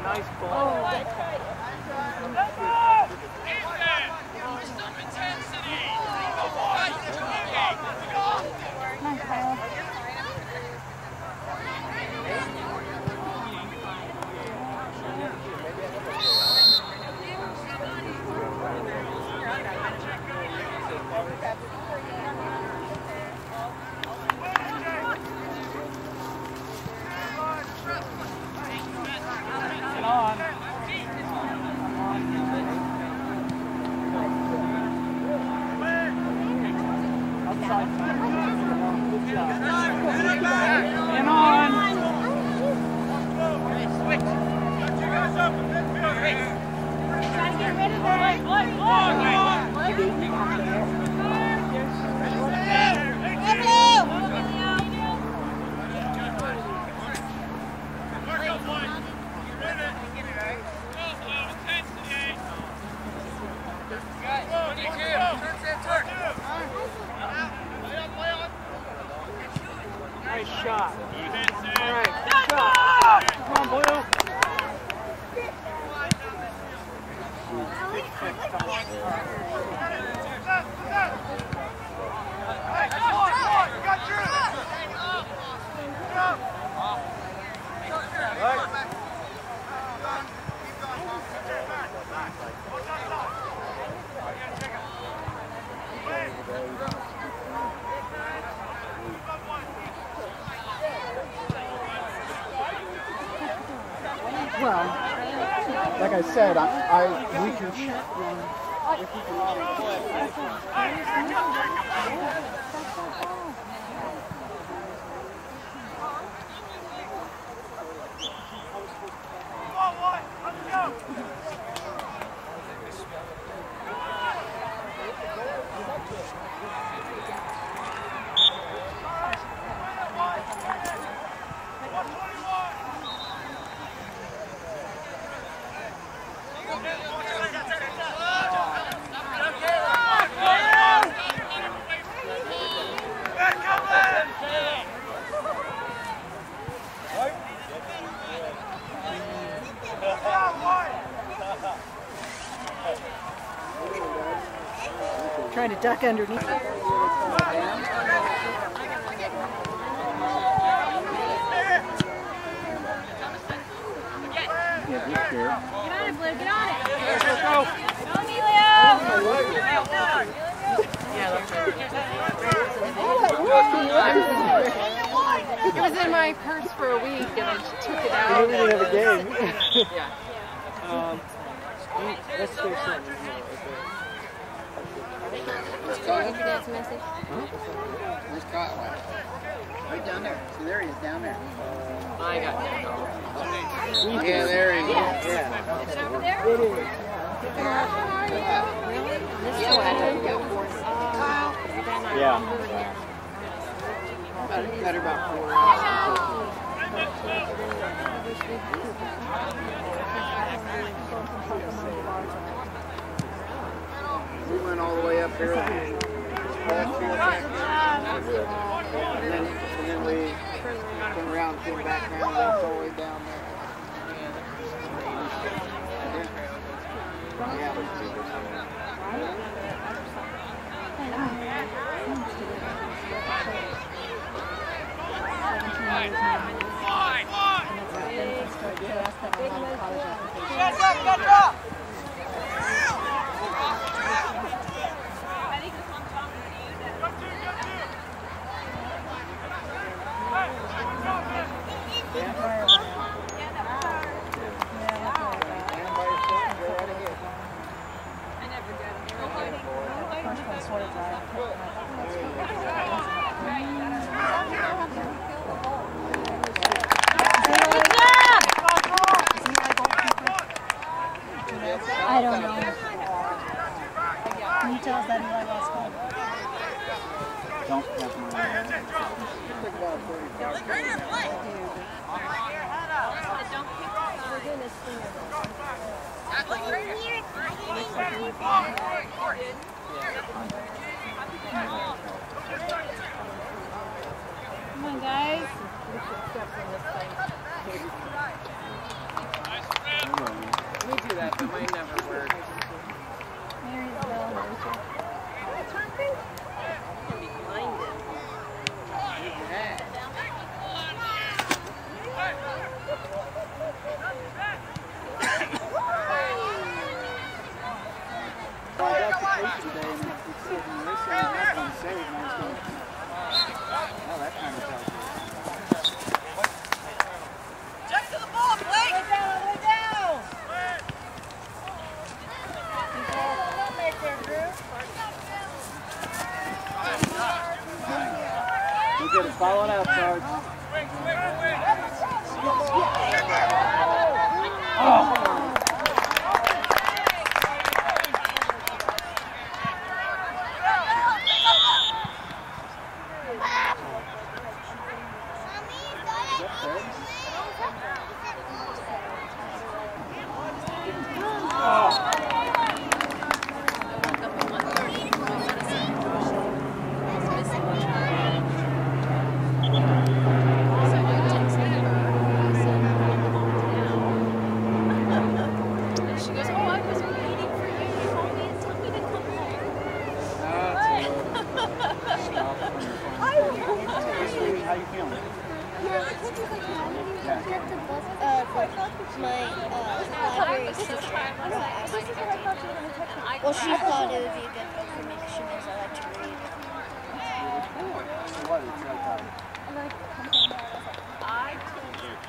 Nice ball. Oh, nice, like I said, I, I we can Trying to duck underneath. Yeah, this year. Get on it, Blue. Get on it. Let's go. Go, Emilio. It was in my purse for a week and I just took it We out. didn't even have a game. Yeah. Um, let's Dance message. Where's Kyle? Right down there. See, there he is, down there. I got. Yeah, there he is. Yeah. Is it over there? Yeah. Cut, cut her about four hours. We went all the way up here. Last down there. Yeah. Stand by yourself, go right ahead. I don't know. Can you tell us that Eli got scored? Don't step on it. Took about 35 Come on, guys. We do that, but mine never works. Can be blinded. I got the tape today and it said, and they said that's on save, and I was going, well, that kind of tells you. You get it followed out, Sarge. Is that Fred? She goes, oh, I was waiting for you. You told me, told me to come home. Hey, sweetie, how you feeling? Well, she thought it would be a good book for me because she knows I like to read. It's like,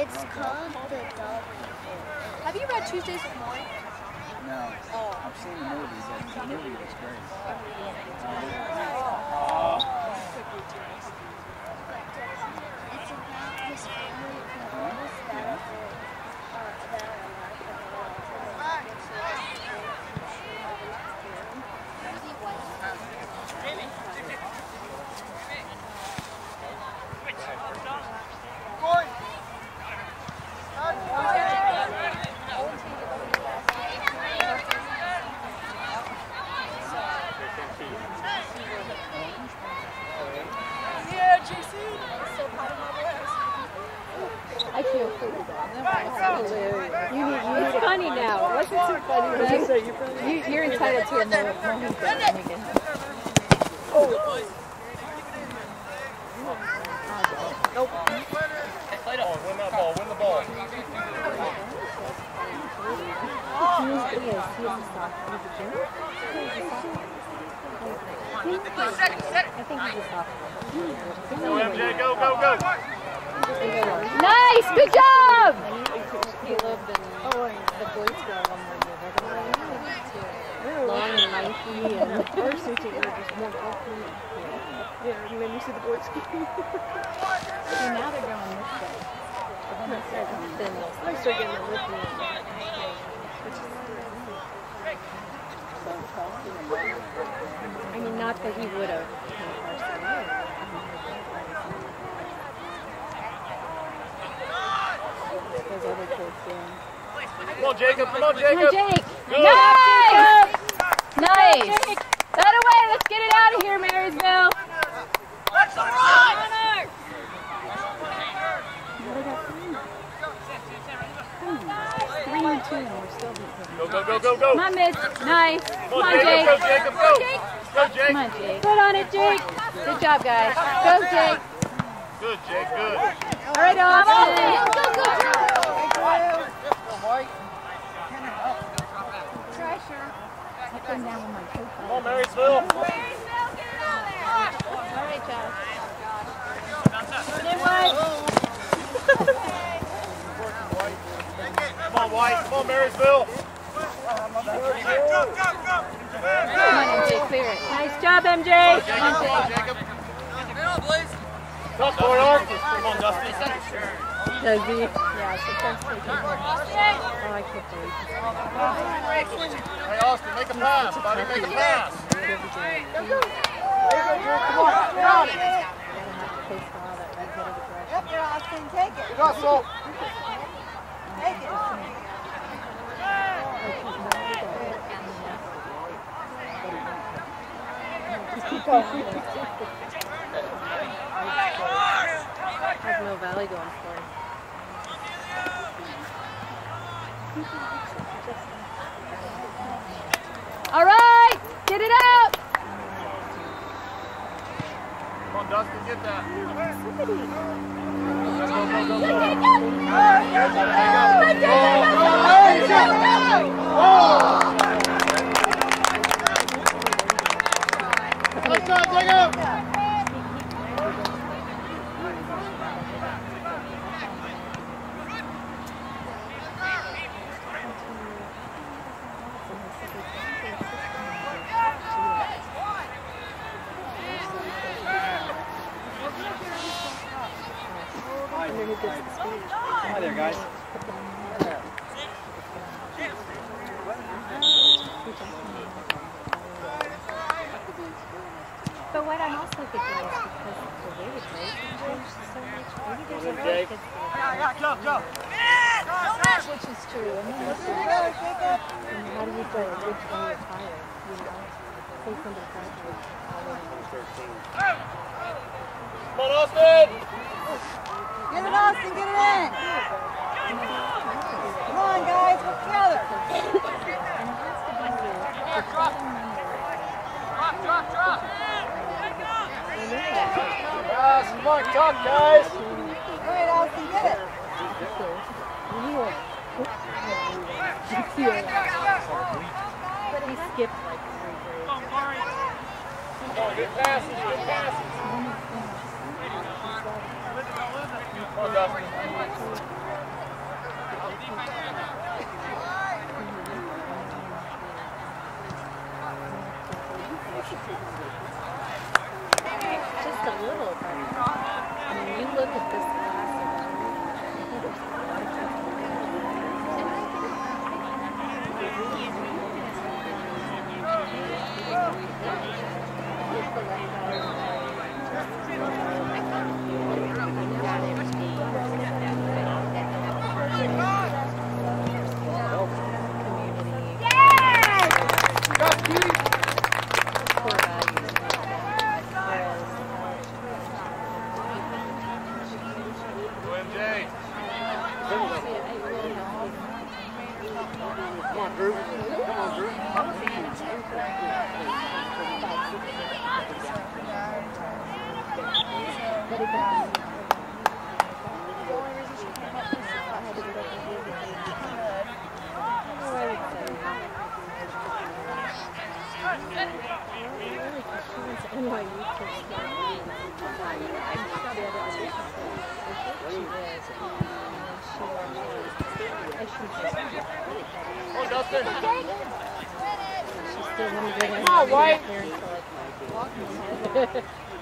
It's called The Dog People. Have you read Tuesdays with Morrie? no. I've seen the movie, but the movie was great. It's about this family that, uh, that are I can't figure that. You need, you need it's funny now. It wasn't so funny then. You, you're entitled to a home. Oh. Nice, good job! He lived in the Boy Scout on the Long and lanky and Our suits were just more bulky. Yeah, and then you see the boys. So now they're going this way. But then they start going thin. they'll I start getting a lip I mean, not that he would have. Those. Come on, Jacob, come on, Come Jacob. on, Jake. Good. Nice! Nice. That away. Let's get it out of here, Marysville. Three and two, and we're still beating. Go, go, go, go, go. Come on, Miss. Nice. Come Come on, on, Jake. Jacob, go, Jacob, go. Go, Jake. Come on, Jake. Put on it, Jake. Good job, guys. Go, Jake. Good, Jake, good. All right, Austin. Go, go, go. I come down with my coat. Come on, Marysville. All right, Josh. One. Come on, White. Come on, Marysville. Come on, MJ, clear it. Nice job, MJ. Jacob, Come on, come on. Jacob. Tough. Come on, Dusty. Does he? Yeah, so that's taking Oh, I can't believe it. Hey, Austin, make a pass, buddy. Make a pass. Gotta have to place the ball that right headed direction. Good hustle. How's Mill Valley going for him? All right, get it out. Come on, Dustin, get that. Let's go, Jacob! Hi there, guys. But what I'm also thinking is because the way the grades have changed so much, maybe there's a Well, way Jake. kids Go, go. Which is true. And then this is, and how do you judge which one is higher? You know, say somebody graduates already. Come on, Austin. Get it, Austin, get it in. Come on, guys, work together. And it has to be with the total number. Drop, drop, drop. I know that. Ah, talk, guys. All right, Austin, get it. You are But he skipped like three grades. Come on, good passes, good passes. Just a little, but I mean, you look at this class. and I think there's a lot of kids. core values. Whereas OMJ. Come on, Drew. Come on, Drew. Come on, Dustin. Come on, White.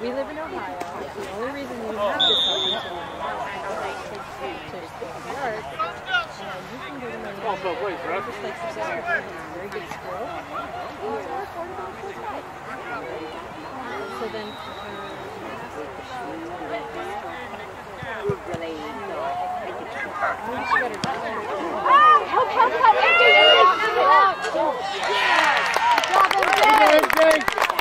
we live in Ohio. The only reason we have this opportunity is to start. And you can go to my Come on, both ways, Russ. just like some sister who has a very good school. And it's all affordable and close by. So then, Oh, help, help, help, MJ, Good job,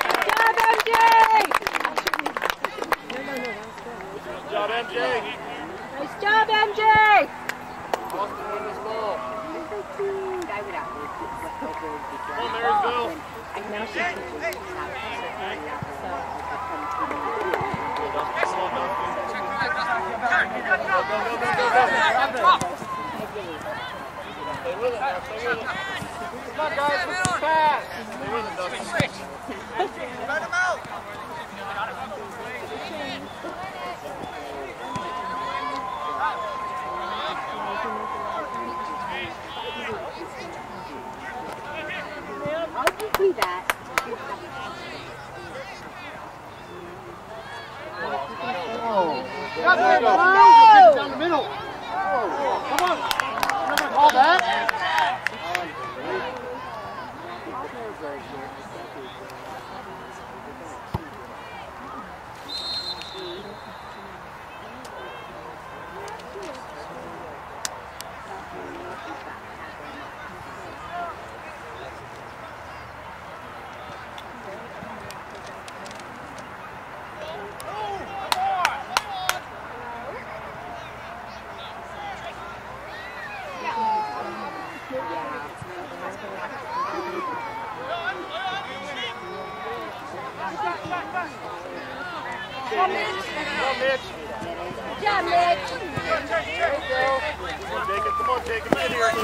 on, Jacob. Come on, Jacob.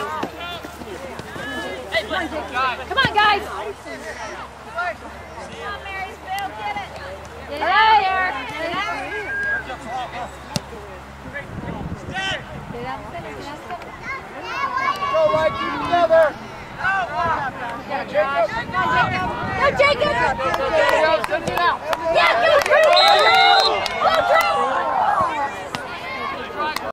Get here. Come on, guys. Come on, Marysville, get it. Get it out here. Get it out. here. Get out the center. Get out the center. Go, right, together. Go, Josh. Go, Jacob. Go, Jacob. Send it out. Send it out. Yeah, go, Drew.